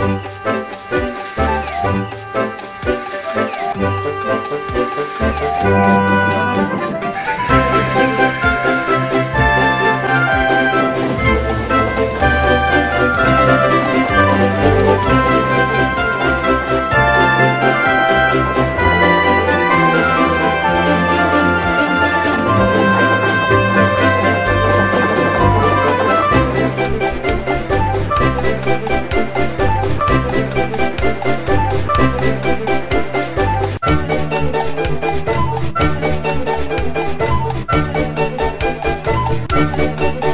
Thank you. Música